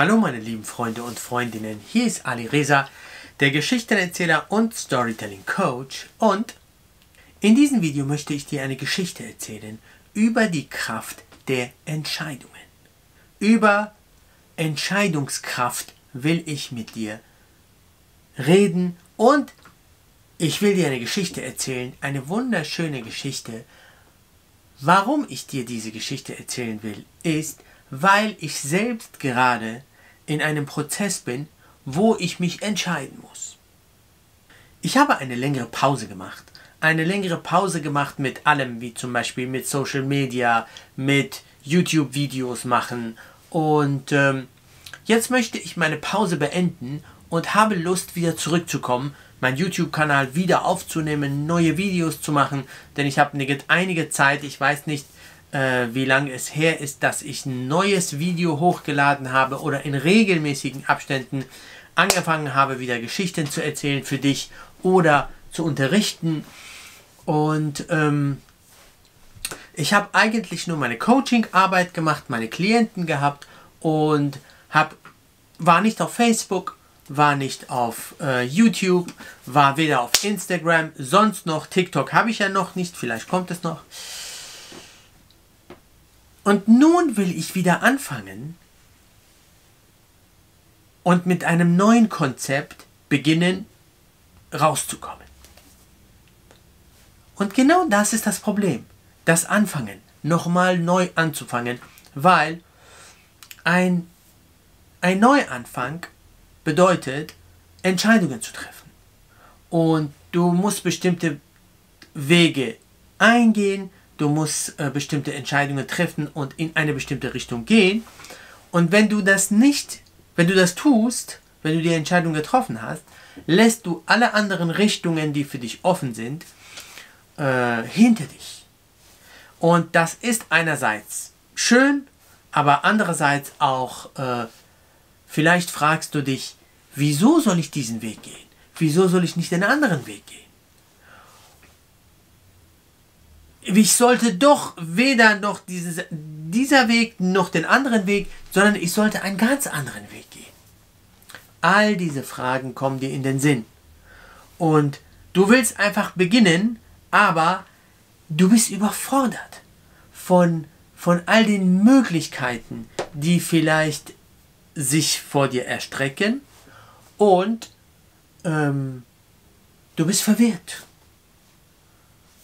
Hallo meine lieben Freunde und Freundinnen, hier ist Ali Reza, der Geschichtenerzähler und Storytelling Coach und in diesem Video möchte ich dir eine Geschichte erzählen über die Kraft der Entscheidungen. Über Entscheidungskraft will ich mit dir reden und ich will dir eine Geschichte erzählen, eine wunderschöne Geschichte. Warum ich dir diese Geschichte erzählen will, ist, weil ich selbst gerade in einem Prozess bin, wo ich mich entscheiden muss. Ich habe eine längere Pause gemacht. Eine längere Pause gemacht mit allem, wie zum Beispiel mit Social Media, mit YouTube-Videos machen. Und ähm, jetzt möchte ich meine Pause beenden und habe Lust, wieder zurückzukommen, meinen YouTube-Kanal wieder aufzunehmen, neue Videos zu machen, denn ich habe einige Zeit, ich weiß nicht, äh, wie lange es her ist, dass ich ein neues Video hochgeladen habe oder in regelmäßigen Abständen angefangen habe, wieder Geschichten zu erzählen für dich oder zu unterrichten. Und ähm, ich habe eigentlich nur meine Coaching-Arbeit gemacht, meine Klienten gehabt und hab, war nicht auf Facebook, war nicht auf äh, YouTube, war weder auf Instagram, sonst noch TikTok habe ich ja noch nicht, vielleicht kommt es noch. Und nun will ich wieder anfangen und mit einem neuen Konzept beginnen rauszukommen. Und genau das ist das Problem, das Anfangen, nochmal neu anzufangen, weil ein, ein Neuanfang bedeutet, Entscheidungen zu treffen. Und du musst bestimmte Wege eingehen, du musst äh, bestimmte Entscheidungen treffen und in eine bestimmte Richtung gehen. Und wenn du das nicht, wenn du das tust, wenn du die Entscheidung getroffen hast, lässt du alle anderen Richtungen, die für dich offen sind, äh, hinter dich. Und das ist einerseits schön, aber andererseits auch äh, Vielleicht fragst du dich, wieso soll ich diesen Weg gehen? Wieso soll ich nicht den anderen Weg gehen? Ich sollte doch weder noch dieses, dieser Weg noch den anderen Weg, sondern ich sollte einen ganz anderen Weg gehen. All diese Fragen kommen dir in den Sinn. Und du willst einfach beginnen, aber du bist überfordert von, von all den Möglichkeiten, die vielleicht sich vor dir erstrecken und ähm, du bist verwirrt.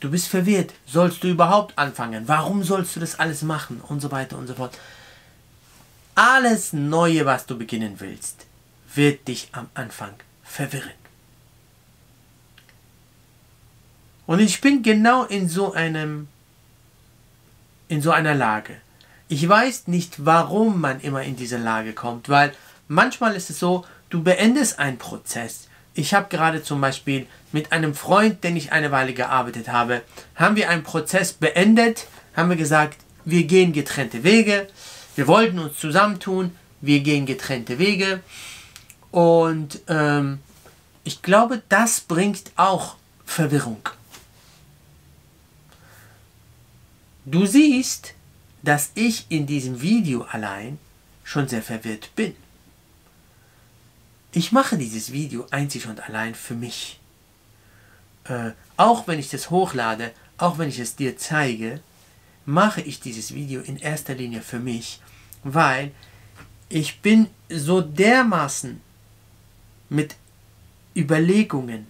Du bist verwirrt. Sollst du überhaupt anfangen? Warum sollst du das alles machen? Und so weiter und so fort. Alles Neue, was du beginnen willst, wird dich am Anfang verwirren. Und ich bin genau in so einem in so einer Lage. Ich weiß nicht, warum man immer in diese Lage kommt, weil manchmal ist es so, du beendest einen Prozess. Ich habe gerade zum Beispiel mit einem Freund, den ich eine Weile gearbeitet habe, haben wir einen Prozess beendet, haben wir gesagt, wir gehen getrennte Wege, wir wollten uns zusammentun, wir gehen getrennte Wege und ähm, ich glaube, das bringt auch Verwirrung. Du siehst, dass ich in diesem Video allein schon sehr verwirrt bin. Ich mache dieses Video einzig und allein für mich. Äh, auch wenn ich das hochlade, auch wenn ich es dir zeige, mache ich dieses Video in erster Linie für mich, weil ich bin so dermaßen mit Überlegungen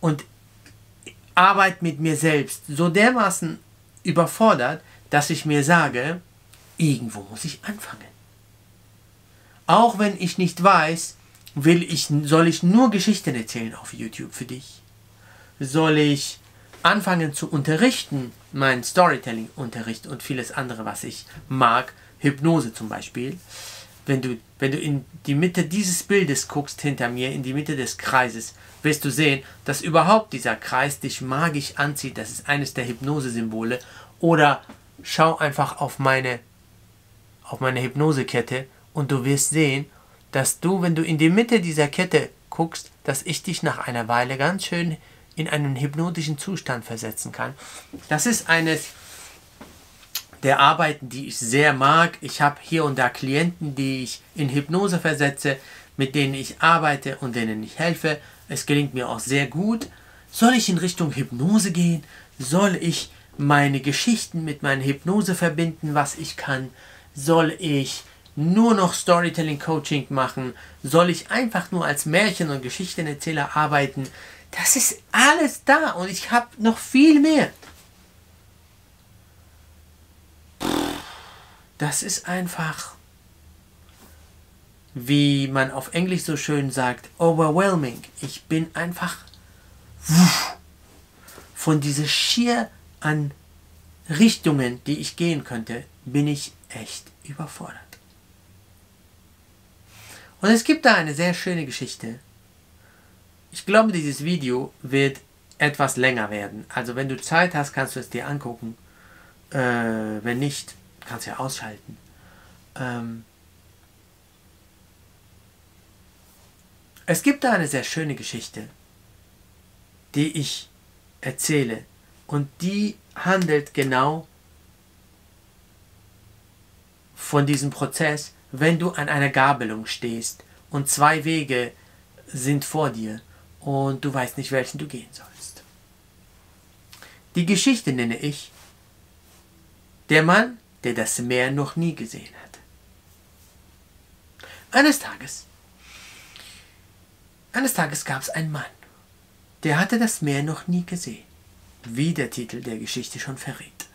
und Arbeit mit mir selbst so dermaßen überfordert, dass ich mir sage, irgendwo muss ich anfangen. Auch wenn ich nicht weiß, will ich, soll ich nur Geschichten erzählen auf YouTube für dich? Soll ich anfangen zu unterrichten, meinen Storytelling-Unterricht und vieles andere, was ich mag, Hypnose zum Beispiel? wenn du, wenn du in die Mitte dieses Bildes guckst, hinter mir, in die Mitte des Kreises, wirst du sehen, dass überhaupt dieser Kreis dich magisch anzieht. Das ist eines der Hypnose-Symbole. Oder schau einfach auf meine, auf meine Hypnosekette und du wirst sehen, dass du, wenn du in die Mitte dieser Kette guckst, dass ich dich nach einer Weile ganz schön in einen hypnotischen Zustand versetzen kann. Das ist eines der Arbeiten, die ich sehr mag. Ich habe hier und da Klienten, die ich in Hypnose versetze, mit denen ich arbeite und denen ich helfe. Es gelingt mir auch sehr gut. Soll ich in Richtung Hypnose gehen? Soll ich meine Geschichten mit meiner Hypnose verbinden, was ich kann? Soll ich nur noch Storytelling Coaching machen? Soll ich einfach nur als Märchen- und Geschichtenerzähler arbeiten? Das ist alles da und ich habe noch viel mehr. Das ist einfach, wie man auf Englisch so schön sagt, overwhelming. Ich bin einfach von dieser Schier an Richtungen, die ich gehen könnte, bin ich echt überfordert. Und es gibt da eine sehr schöne Geschichte. Ich glaube, dieses Video wird etwas länger werden. Also wenn du Zeit hast, kannst du es dir angucken. Äh, wenn nicht, kannst ja ausschalten. Ähm es gibt da eine sehr schöne Geschichte, die ich erzähle und die handelt genau von diesem Prozess, wenn du an einer Gabelung stehst und zwei Wege sind vor dir und du weißt nicht, welchen du gehen sollst. Die Geschichte nenne ich der Mann, der das Meer noch nie gesehen hat. Eines Tages, eines Tages gab es einen Mann, der hatte das Meer noch nie gesehen, wie der Titel der Geschichte schon verrät.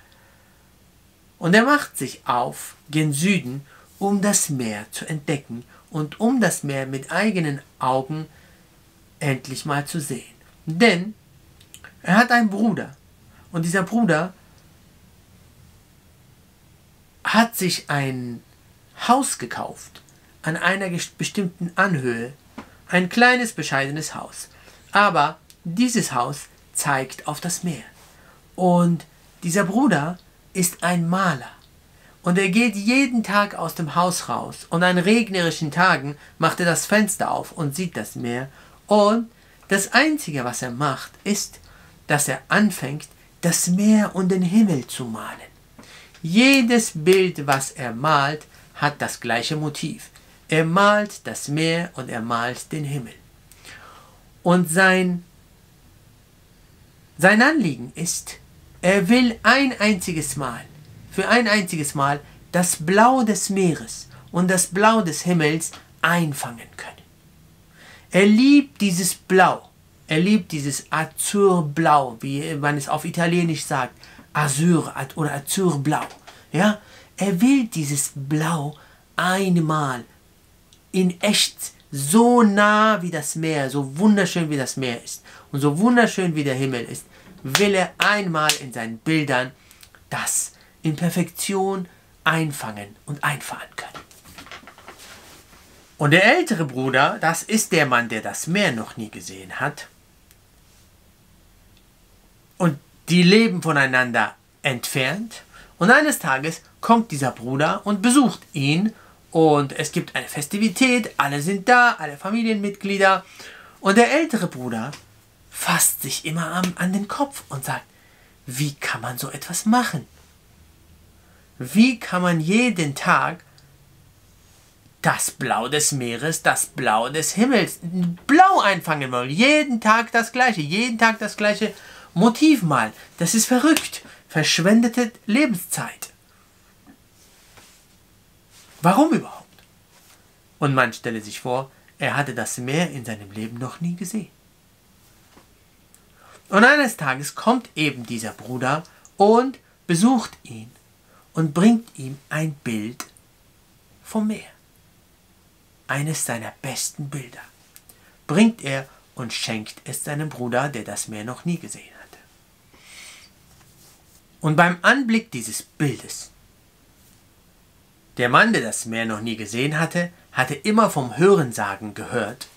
Und er macht sich auf gen Süden, um das Meer zu entdecken und um das Meer mit eigenen Augen endlich mal zu sehen. Denn er hat einen Bruder und dieser Bruder hat sich ein Haus gekauft an einer bestimmten Anhöhe. Ein kleines, bescheidenes Haus. Aber dieses Haus zeigt auf das Meer. Und dieser Bruder ist ein Maler. Und er geht jeden Tag aus dem Haus raus. Und an regnerischen Tagen macht er das Fenster auf und sieht das Meer. Und das Einzige, was er macht, ist, dass er anfängt, das Meer und den Himmel zu malen. Jedes Bild, was er malt, hat das gleiche Motiv. Er malt das Meer und er malt den Himmel. Und sein, sein Anliegen ist, er will ein einziges Mal, für ein einziges Mal, das Blau des Meeres und das Blau des Himmels einfangen können. Er liebt dieses Blau. Er liebt dieses Azurblau, wie man es auf Italienisch sagt. Azur oder Azurblau. Ja, er will dieses Blau einmal in echt so nah wie das Meer, so wunderschön wie das Meer ist und so wunderschön wie der Himmel ist, will er einmal in seinen Bildern das in Perfektion einfangen und einfahren können. Und der ältere Bruder, das ist der Mann, der das Meer noch nie gesehen hat, und die leben voneinander entfernt. Und eines Tages kommt dieser Bruder und besucht ihn. Und es gibt eine Festivität, alle sind da, alle Familienmitglieder. Und der ältere Bruder fasst sich immer an, an den Kopf und sagt, wie kann man so etwas machen? Wie kann man jeden Tag das Blau des Meeres, das Blau des Himmels, Blau einfangen wollen? Jeden Tag das gleiche, jeden Tag das gleiche Motiv malen. Das ist verrückt. Verschwendete Lebenszeit. Warum überhaupt? Und man stelle sich vor, er hatte das Meer in seinem Leben noch nie gesehen. Und eines Tages kommt eben dieser Bruder und besucht ihn und bringt ihm ein Bild vom Meer. Eines seiner besten Bilder. Bringt er und schenkt es seinem Bruder, der das Meer noch nie gesehen hat. Und beim Anblick dieses Bildes, der Mann, der das Meer noch nie gesehen hatte, hatte immer vom Hörensagen gehört,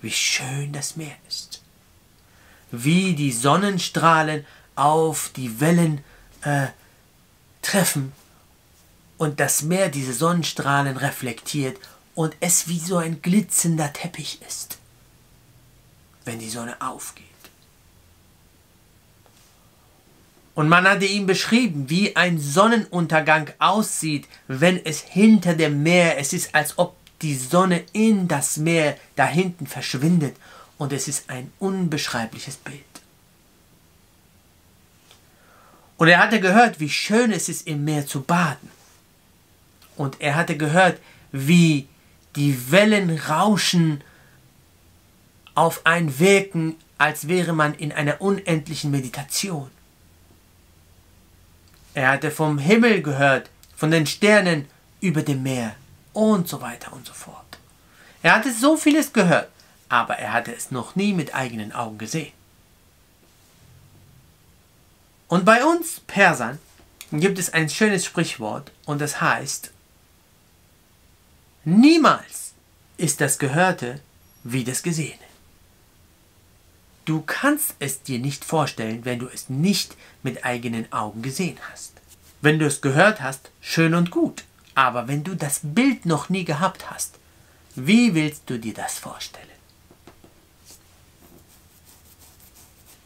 wie schön das Meer ist, wie die Sonnenstrahlen auf die Wellen äh, treffen und das Meer diese Sonnenstrahlen reflektiert und es wie so ein glitzernder Teppich ist, wenn die Sonne aufgeht. Und man hatte ihm beschrieben, wie ein Sonnenuntergang aussieht, wenn es hinter dem Meer, es ist, als ob die Sonne in das Meer da hinten verschwindet. Und es ist ein unbeschreibliches Bild. Und er hatte gehört, wie schön es ist, im Meer zu baden. Und er hatte gehört, wie die Wellen rauschen auf ein Wirken, als wäre man in einer unendlichen Meditation. Er hatte vom Himmel gehört, von den Sternen über dem Meer und so weiter und so fort. Er hatte so vieles gehört, aber er hatte es noch nie mit eigenen Augen gesehen. Und bei uns Persern gibt es ein schönes Sprichwort und das heißt, niemals ist das Gehörte wie das Gesehene. Du kannst es dir nicht vorstellen, wenn du es nicht mit eigenen Augen gesehen hast. Wenn du es gehört hast, schön und gut, aber wenn du das Bild noch nie gehabt hast, wie willst du dir das vorstellen?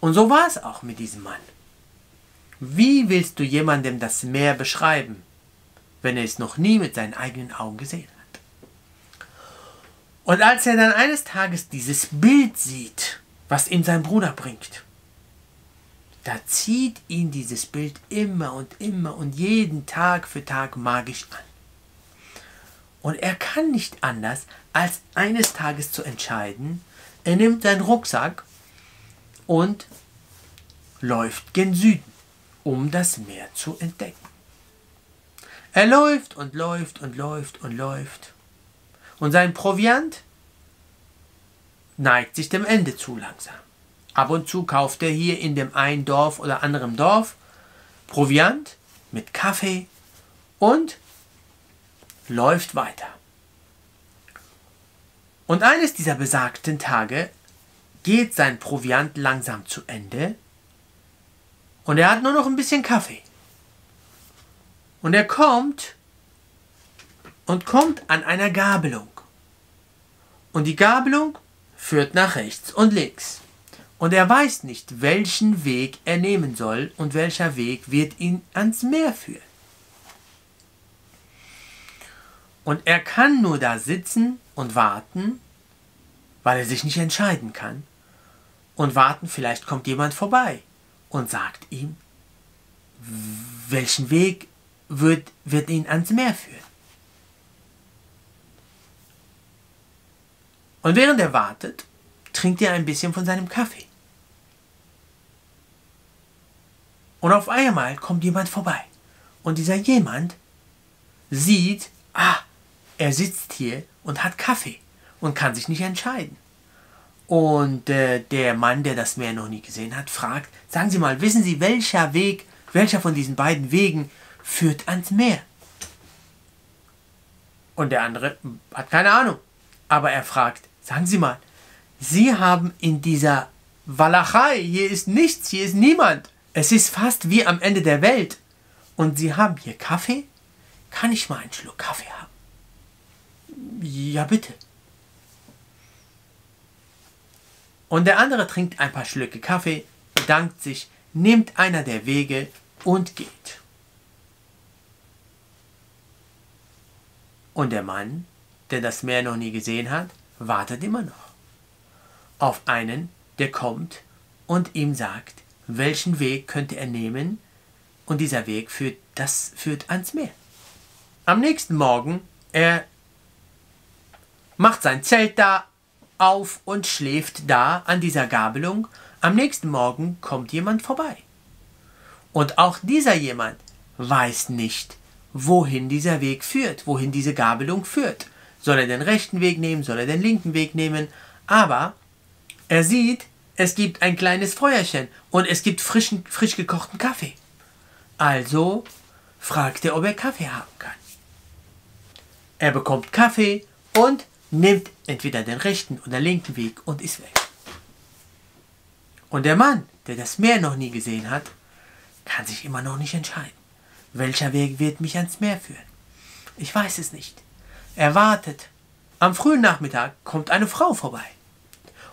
Und so war es auch mit diesem Mann. Wie willst du jemandem das Meer beschreiben, wenn er es noch nie mit seinen eigenen Augen gesehen hat? Und als er dann eines Tages dieses Bild sieht, was ihm sein Bruder bringt, da zieht ihn dieses Bild immer und immer und jeden Tag für Tag magisch an. Und er kann nicht anders, als eines Tages zu entscheiden, er nimmt seinen Rucksack und läuft gen Süden um das Meer zu entdecken. Er läuft und läuft und läuft und läuft. Und sein Proviant neigt sich dem Ende zu langsam. Ab und zu kauft er hier in dem einen Dorf oder anderen Dorf Proviant mit Kaffee und läuft weiter. Und eines dieser besagten Tage geht sein Proviant langsam zu Ende und er hat nur noch ein bisschen Kaffee. Und er kommt und kommt an einer Gabelung. Und die Gabelung führt nach rechts und links. Und er weiß nicht, welchen Weg er nehmen soll und welcher Weg wird ihn ans Meer führen. Und er kann nur da sitzen und warten, weil er sich nicht entscheiden kann. Und warten, vielleicht kommt jemand vorbei und sagt ihm, welchen Weg wird, wird ihn ans Meer führen. Und während er wartet, trinkt er ein bisschen von seinem Kaffee. Und auf einmal kommt jemand vorbei. Und dieser jemand sieht, ah, er sitzt hier und hat Kaffee und kann sich nicht entscheiden. Und äh, der Mann, der das Meer noch nie gesehen hat, fragt, sagen Sie mal, wissen Sie, welcher Weg, welcher von diesen beiden Wegen führt ans Meer? Und der andere hat keine Ahnung. Aber er fragt, sagen Sie mal, Sie haben in dieser Walachei, hier ist nichts, hier ist niemand. Es ist fast wie am Ende der Welt. Und Sie haben hier Kaffee? Kann ich mal einen Schluck Kaffee haben? Ja, bitte. Und der andere trinkt ein paar Schlücke Kaffee, bedankt sich, nimmt einer der Wege und geht. Und der Mann, der das Meer noch nie gesehen hat, wartet immer noch auf einen, der kommt und ihm sagt, welchen Weg könnte er nehmen, und dieser Weg führt, das führt ans Meer. Am nächsten Morgen, er macht sein Zelt da auf und schläft da an dieser Gabelung. Am nächsten Morgen kommt jemand vorbei. Und auch dieser jemand weiß nicht, wohin dieser Weg führt, wohin diese Gabelung führt. Soll er den rechten Weg nehmen, soll er den linken Weg nehmen? Aber er sieht, es gibt ein kleines Feuerchen und es gibt frischen, frisch gekochten Kaffee. Also fragt er, ob er Kaffee haben kann. Er bekommt Kaffee und nimmt entweder den rechten oder linken Weg und ist weg. Und der Mann, der das Meer noch nie gesehen hat, kann sich immer noch nicht entscheiden. Welcher Weg wird mich ans Meer führen? Ich weiß es nicht. Er wartet. Am frühen Nachmittag kommt eine Frau vorbei.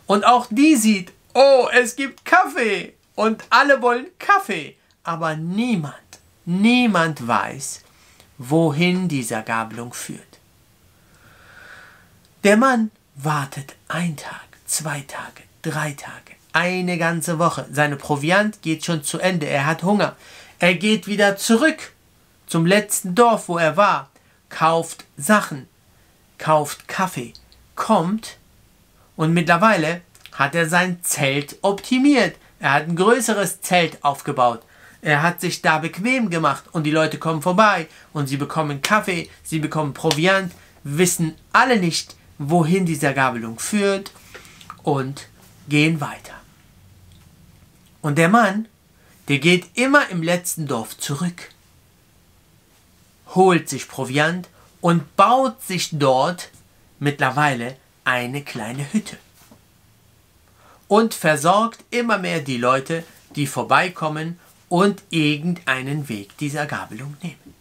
Und auch die sieht, oh, es gibt Kaffee. Und alle wollen Kaffee. aber niemand, niemand weiß, wohin dieser Gabelung führt. Der Mann wartet ein Tag, zwei Tage, drei Tage, eine ganze Woche. Seine Proviant geht schon zu Ende. Er hat Hunger. Er geht wieder zurück zum letzten Dorf, wo er war, kauft Sachen, kauft Kaffee, kommt und mittlerweile hat er sein Zelt optimiert. Er hat ein größeres Zelt aufgebaut. Er hat sich da bequem gemacht und die Leute kommen vorbei und sie bekommen Kaffee, sie bekommen Proviant, wissen alle nicht, wohin dieser Gabelung führt und gehen weiter. Und der Mann, der geht immer im letzten Dorf zurück, holt sich Proviant und baut sich dort mittlerweile eine kleine Hütte. Und versorgt immer mehr die Leute, die vorbeikommen und irgendeinen Weg dieser Gabelung nehmen.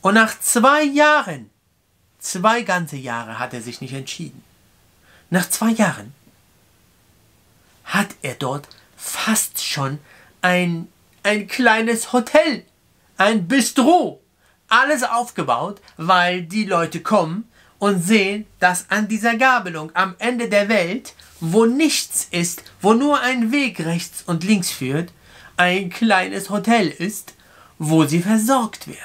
Und nach zwei Jahren, zwei ganze Jahre hat er sich nicht entschieden. Nach zwei Jahren hat er dort fast schon ein, ein kleines Hotel, ein Bistro, alles aufgebaut, weil die Leute kommen und sehen, dass an dieser Gabelung am Ende der Welt, wo nichts ist, wo nur ein Weg rechts und links führt, ein kleines Hotel ist, wo sie versorgt werden.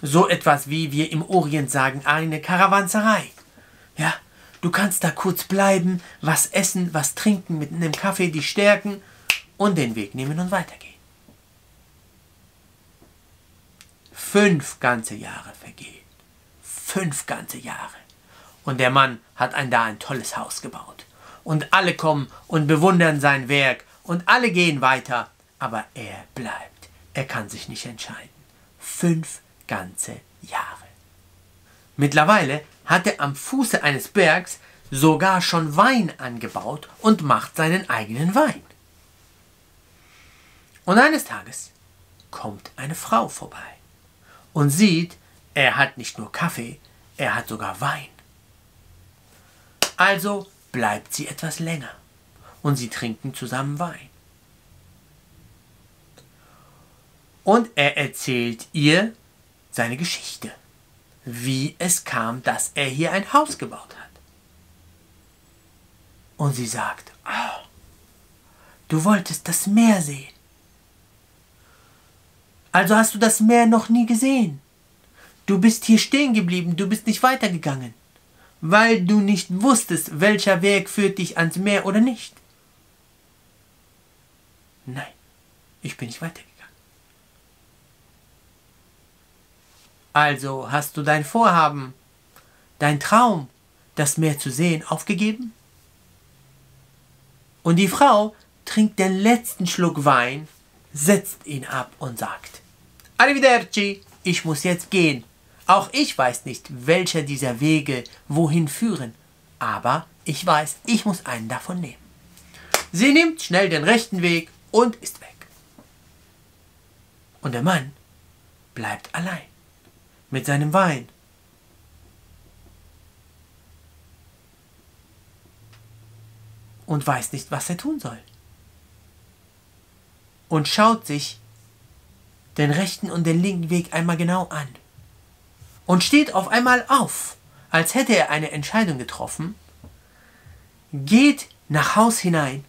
So etwas wie wir im Orient sagen, eine Karawanserei. Ja, du kannst da kurz bleiben, was essen, was trinken, mit einem Kaffee die stärken und den Weg nehmen und weitergehen. Fünf ganze Jahre vergehen. Fünf ganze Jahre. Und der Mann hat ein da ein tolles Haus gebaut. Und alle kommen und bewundern sein Werk. Und alle gehen weiter. Aber er bleibt. Er kann sich nicht entscheiden. Fünf ganze Jahre. Mittlerweile hat er am Fuße eines Bergs sogar schon Wein angebaut und macht seinen eigenen Wein. Und eines Tages kommt eine Frau vorbei und sieht, er hat nicht nur Kaffee, er hat sogar Wein. Also bleibt sie etwas länger und sie trinken zusammen Wein. Und er erzählt ihr seine Geschichte, wie es kam, dass er hier ein Haus gebaut hat. Und sie sagt, oh, du wolltest das Meer sehen. Also hast du das Meer noch nie gesehen. Du bist hier stehen geblieben, du bist nicht weitergegangen, weil du nicht wusstest, welcher Weg führt dich ans Meer oder nicht. Nein, ich bin nicht weitergegangen. Also hast du dein Vorhaben, dein Traum, das Meer zu sehen, aufgegeben? Und die Frau trinkt den letzten Schluck Wein, setzt ihn ab und sagt, Arrivederci, ich muss jetzt gehen. Auch ich weiß nicht, welcher dieser Wege wohin führen, aber ich weiß, ich muss einen davon nehmen. Sie nimmt schnell den rechten Weg und ist weg. Und der Mann bleibt allein mit seinem Wein. Und weiß nicht, was er tun soll. Und schaut sich den rechten und den linken Weg einmal genau an. Und steht auf einmal auf, als hätte er eine Entscheidung getroffen, geht nach Haus hinein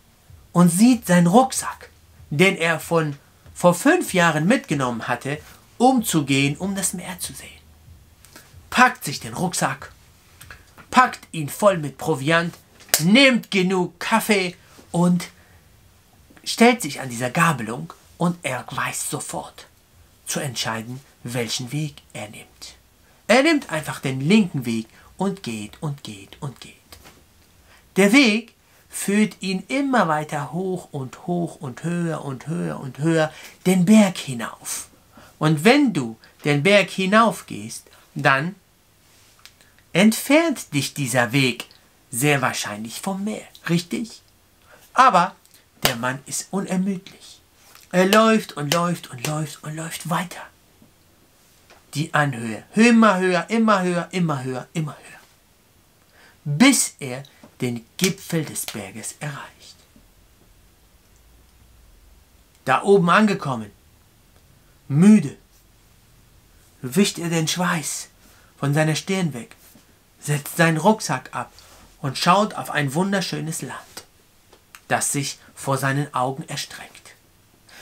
und sieht seinen Rucksack, den er von vor fünf Jahren mitgenommen hatte, um zu gehen, um das Meer zu sehen. Packt sich den Rucksack, packt ihn voll mit Proviant, nimmt genug Kaffee und stellt sich an dieser Gabelung und er weiß sofort, zu entscheiden, welchen Weg er nimmt. Er nimmt einfach den linken Weg und geht und geht und geht. Der Weg führt ihn immer weiter hoch und hoch und höher und höher und höher den Berg hinauf. Und wenn du den Berg hinaufgehst, dann entfernt dich dieser Weg sehr wahrscheinlich vom Meer, richtig? Aber der Mann ist unermüdlich. Er läuft und läuft und läuft und läuft weiter. Die Anhöhe. Immer höher, immer höher, immer höher, immer höher. Bis er den Gipfel des Berges erreicht. Da oben angekommen, müde, wischt er den Schweiß von seiner Stirn weg, setzt seinen Rucksack ab und schaut auf ein wunderschönes Land, das sich vor seinen Augen erstreckt.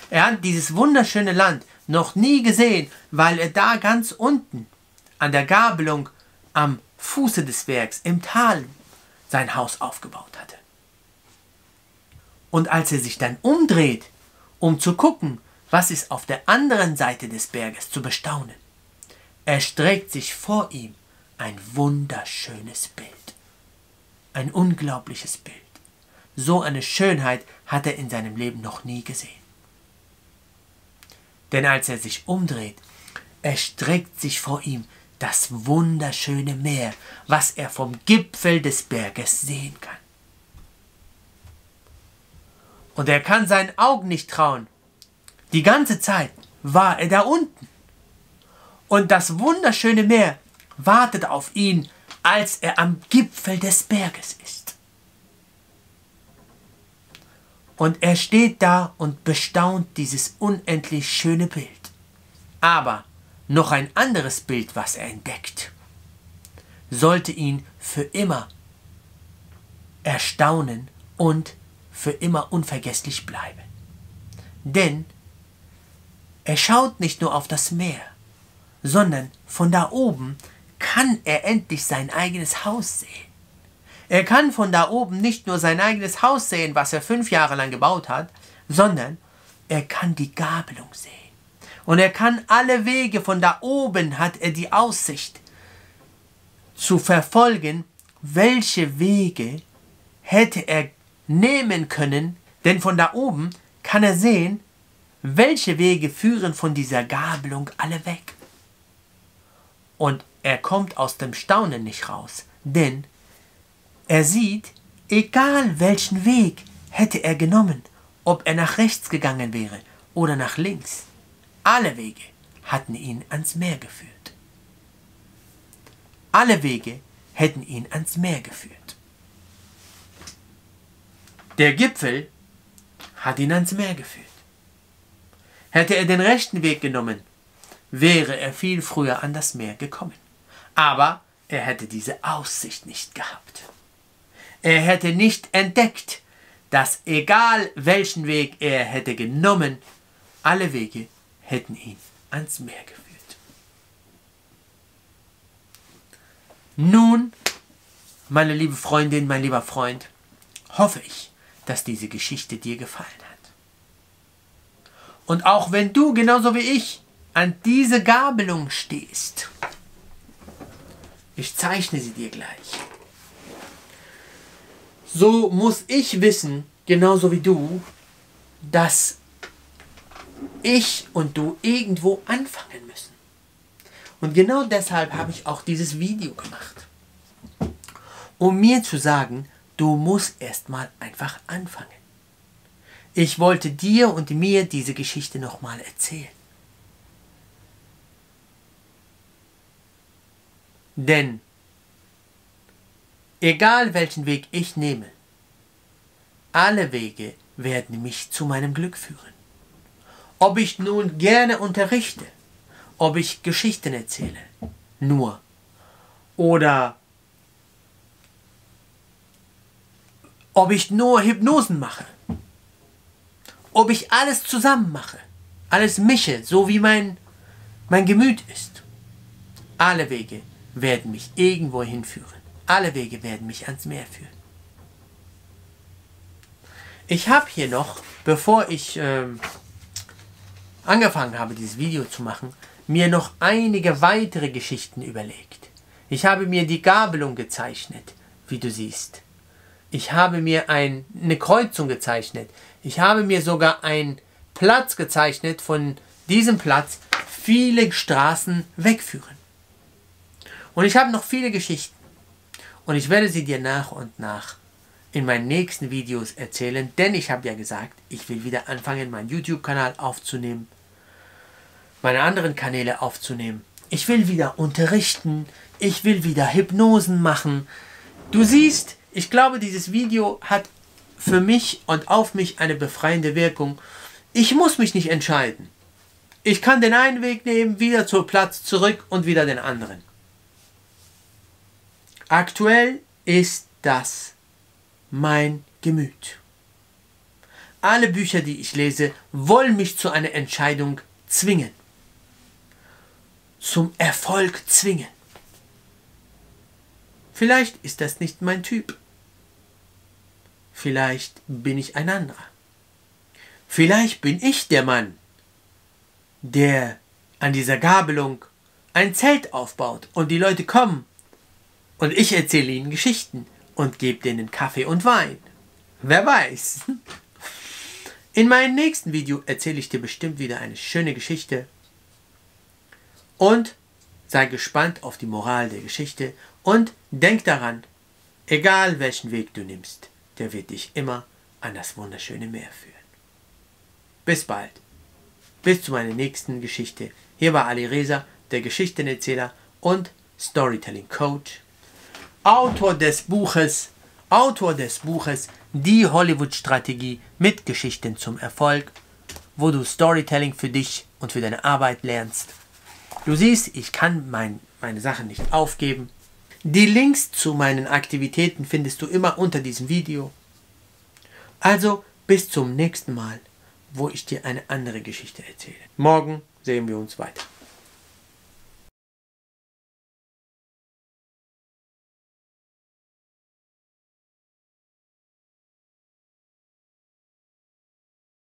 Er hat dieses wunderschöne Land noch nie gesehen, weil er da ganz unten an der Gabelung am Fuße des Werks im Tal sein Haus aufgebaut hatte. Und als er sich dann umdreht, um zu gucken, was ist auf der anderen Seite des Berges zu bestaunen, erstreckt sich vor ihm ein wunderschönes Bild. Ein unglaubliches Bild. So eine Schönheit hat er in seinem Leben noch nie gesehen. Denn als er sich umdreht, erstreckt sich vor ihm das wunderschöne Meer, was er vom Gipfel des Berges sehen kann. Und er kann seinen Augen nicht trauen. Die ganze Zeit war er da unten. Und das wunderschöne Meer wartet auf ihn, als er am Gipfel des Berges ist. Und er steht da und bestaunt dieses unendlich schöne Bild. Aber noch ein anderes Bild, was er entdeckt, sollte ihn für immer erstaunen und für immer unvergesslich bleiben. Denn er schaut nicht nur auf das Meer, sondern von da oben kann er endlich sein eigenes Haus sehen. Er kann von da oben nicht nur sein eigenes Haus sehen, was er fünf Jahre lang gebaut hat, sondern er kann die Gabelung sehen. Und er kann alle Wege, von da oben hat er die Aussicht zu verfolgen, welche Wege hätte er nehmen können, denn von da oben kann er sehen, welche Wege führen von dieser Gabelung alle weg. Und er kommt aus dem Staunen nicht raus, denn er sieht, egal welchen Weg hätte er genommen, ob er nach rechts gegangen wäre oder nach links, alle Wege hatten ihn ans Meer geführt. Alle Wege hätten ihn ans Meer geführt. Der Gipfel hat ihn ans Meer geführt. Hätte er den rechten Weg genommen, wäre er viel früher an das Meer gekommen. Aber er hätte diese Aussicht nicht gehabt. Er hätte nicht entdeckt, dass egal welchen Weg er hätte genommen, alle Wege hätten ihn ans Meer geführt. Nun, meine liebe Freundin, mein lieber Freund, hoffe ich, dass diese Geschichte dir gefallen hat. Und auch wenn du genauso wie ich an diese Gabelung stehst, ich zeichne sie dir gleich. So muss ich wissen, genauso wie du, dass ich und du irgendwo anfangen müssen. Und genau deshalb habe ich auch dieses Video gemacht. Um mir zu sagen, du musst erstmal einfach anfangen. Ich wollte dir und mir diese Geschichte nochmal erzählen. Denn egal welchen Weg ich nehme, alle Wege werden mich zu meinem Glück führen. Ob ich nun gerne unterrichte, ob ich Geschichten erzähle, nur, oder ob ich nur Hypnosen mache, ob ich alles zusammen mache, alles mische, so wie mein, mein Gemüt ist. Alle Wege werden mich irgendwo hinführen. Alle Wege werden mich ans Meer führen. Ich habe hier noch, bevor ich ähm, angefangen habe, dieses Video zu machen, mir noch einige weitere Geschichten überlegt. Ich habe mir die Gabelung gezeichnet, wie du siehst. Ich habe mir ein, eine Kreuzung gezeichnet. Ich habe mir sogar einen Platz gezeichnet, von diesem Platz viele Straßen wegführen. Und ich habe noch viele Geschichten. Und ich werde sie dir nach und nach in meinen nächsten Videos erzählen, denn ich habe ja gesagt, ich will wieder anfangen, meinen YouTube-Kanal aufzunehmen meine anderen Kanäle aufzunehmen. Ich will wieder unterrichten. Ich will wieder Hypnosen machen. Du siehst, ich glaube, dieses Video hat für mich und auf mich eine befreiende Wirkung. Ich muss mich nicht entscheiden. Ich kann den einen Weg nehmen, wieder zur Platz zurück und wieder den anderen. Aktuell ist das mein Gemüt. Alle Bücher, die ich lese, wollen mich zu einer Entscheidung zwingen. Zum Erfolg zwingen. Vielleicht ist das nicht mein Typ. Vielleicht bin ich ein anderer. Vielleicht bin ich der Mann, der an dieser Gabelung ein Zelt aufbaut und die Leute kommen und ich erzähle ihnen Geschichten und gebe denen Kaffee und Wein. Wer weiß. In meinem nächsten Video erzähle ich dir bestimmt wieder eine schöne Geschichte. Und sei gespannt auf die Moral der Geschichte und denk daran, egal welchen Weg du nimmst, der wird dich immer an das wunderschöne Meer führen. Bis bald. Bis zu meiner nächsten Geschichte. Hier war Ali Reza, der Geschichtenerzähler und Storytelling Coach. Autor des Buches, Autor des Buches Die Hollywood-Strategie mit Geschichten zum Erfolg, wo du Storytelling für dich und für deine Arbeit lernst. Du siehst, ich kann mein, meine Sachen nicht aufgeben. Die Links zu meinen Aktivitäten findest du immer unter diesem Video. Also bis zum nächsten Mal, wo ich dir eine andere Geschichte erzähle. Morgen sehen wir uns weiter.